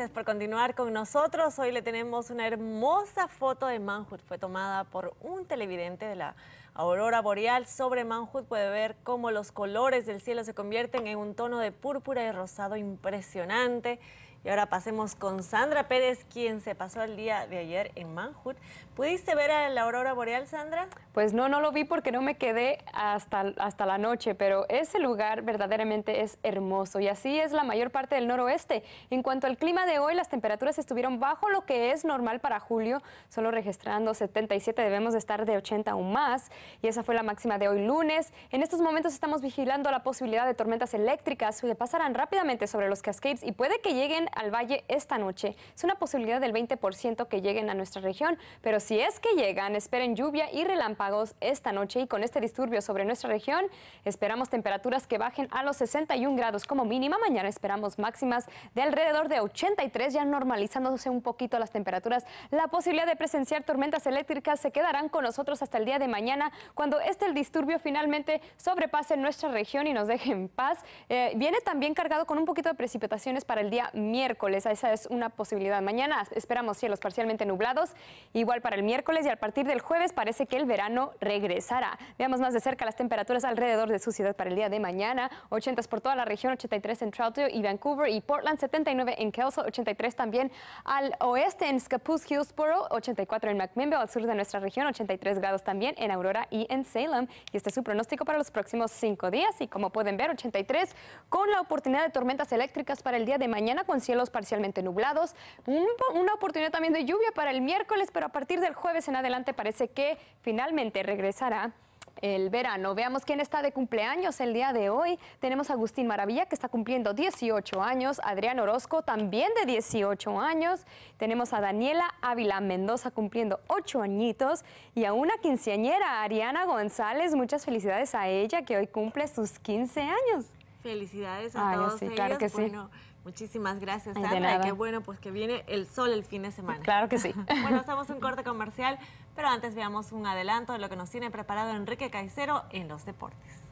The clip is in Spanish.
Gracias por continuar con nosotros. Hoy le tenemos una hermosa foto de Manhood. Fue tomada por un televidente de la aurora boreal. Sobre Manhood puede ver cómo los colores del cielo se convierten en un tono de púrpura y rosado impresionante. Y ahora pasemos con Sandra Pérez, quien se pasó el día de ayer en Manhood. ¿Pudiste ver a la aurora boreal, Sandra? Pues no, no lo vi porque no me quedé hasta, hasta la noche, pero ese lugar verdaderamente es hermoso y así es la mayor parte del noroeste. En cuanto al clima de hoy, las temperaturas estuvieron bajo lo que es normal para julio, solo registrando 77, debemos de estar de 80 o más y esa fue la máxima de hoy lunes. En estos momentos estamos vigilando la posibilidad de tormentas eléctricas que pasarán rápidamente sobre los Cascades y puede que lleguen al valle esta noche. Es una posibilidad del 20% que lleguen a nuestra región, pero si es que llegan, esperen lluvia y relámpagos esta noche y con este disturbio sobre nuestra región, esperamos temperaturas que bajen a los 61 grados como mínima. Mañana esperamos máximas de alrededor de 83, ya normalizándose un poquito las temperaturas. La posibilidad de presenciar tormentas eléctricas se quedarán con nosotros hasta el día de mañana, cuando este el disturbio finalmente sobrepase nuestra región y nos deje en paz. Eh, viene también cargado con un poquito de precipitaciones para el día miércoles miércoles. Esa es una posibilidad. Mañana esperamos cielos parcialmente nublados, igual para el miércoles y a partir del jueves parece que el verano regresará. Veamos más de cerca las temperaturas alrededor de su ciudad para el día de mañana. 80 por toda la región, 83 en Troutdale y Vancouver y Portland, 79 en Kelso, 83 también al oeste en Scappoose, Hillsboro, 84 en McMinnville, al sur de nuestra región, 83 grados también en Aurora y en Salem. Y este es su pronóstico para los próximos cinco días. Y como pueden ver, 83 con la oportunidad de tormentas eléctricas para el día de mañana con cielos parcialmente nublados. una oportunidad también de lluvia para el miércoles, pero a partir del jueves en adelante parece que finalmente regresará el verano. Veamos quién está de cumpleaños el día de hoy. Tenemos a Agustín Maravilla, que está cumpliendo 18 años, Adrián Orozco, también de 18 años. Tenemos a Daniela Ávila Mendoza, cumpliendo 8 añitos. Y a una quinceañera, Ariana González. Muchas felicidades a ella, que hoy cumple sus 15 años. Felicidades a todos sí, Claro que sí. Muchísimas gracias, Sandra. qué bueno, pues que viene el sol el fin de semana. Claro que sí. bueno, hacemos un corte comercial, pero antes veamos un adelanto de lo que nos tiene preparado Enrique Caicero en los deportes.